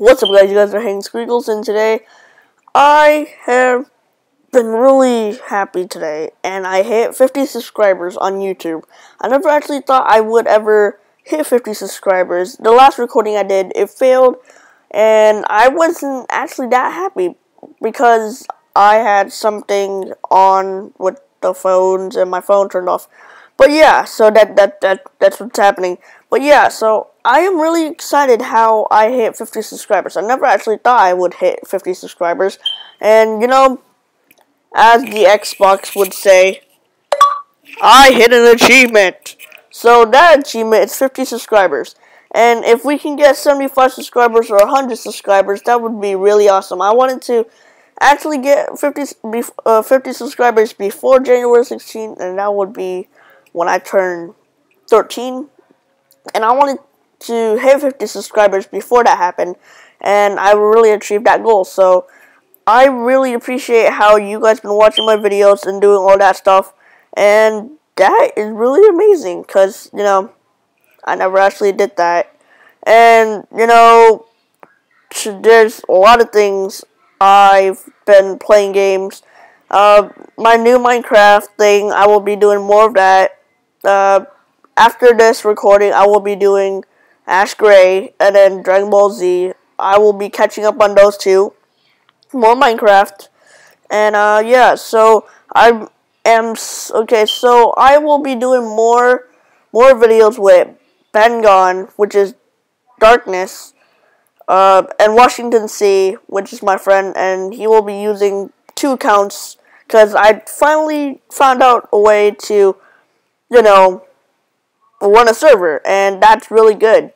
What's up guys, you guys are Hank Squiggles and today I have been really happy today and I hit 50 subscribers on YouTube. I never actually thought I would ever hit 50 subscribers. The last recording I did, it failed and I wasn't actually that happy because I had something on with the phones and my phone turned off. But yeah, so that that that that's what's happening. But yeah, so I am really excited how I hit 50 subscribers. I never actually thought I would hit 50 subscribers. And you know, as the Xbox would say, I hit an achievement. So that achievement is 50 subscribers. And if we can get 75 subscribers or 100 subscribers, that would be really awesome. I wanted to actually get 50, uh, 50 subscribers before January 16th, and that would be when I turn 13. And I wanted to hit 50 subscribers before that happened, and I really achieved that goal. So I really appreciate how you guys been watching my videos and doing all that stuff, and that is really amazing because you know I never actually did that, and you know there's a lot of things I've been playing games. Uh, my new Minecraft thing, I will be doing more of that. Uh, after this recording, I will be doing Ash Gray and then Dragon Ball Z. I will be catching up on those two. More Minecraft. And, uh, yeah, so I am, okay, so I will be doing more, more videos with Ben Gone, which is Darkness, uh, and Washington C, which is my friend, and he will be using two accounts because I finally found out a way to, you know, run a server, and that's really good.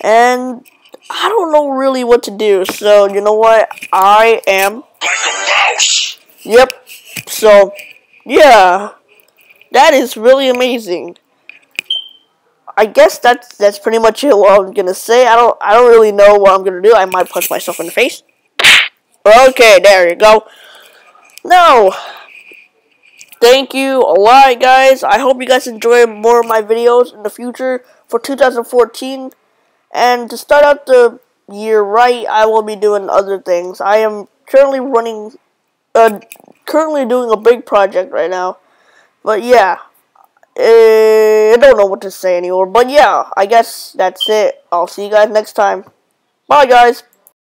And I don't know really what to do, so you know what? I am. Like a mouse. Yep. So, yeah, that is really amazing. I guess that's that's pretty much it. What I'm gonna say. I don't I don't really know what I'm gonna do. I might punch myself in the face. Okay, there you go. No. Thank you a lot, guys. I hope you guys enjoy more of my videos in the future for 2014. And to start out the year right, I will be doing other things. I am currently running, uh, currently doing a big project right now. But yeah, uh, I don't know what to say anymore. But yeah, I guess that's it. I'll see you guys next time. Bye, guys.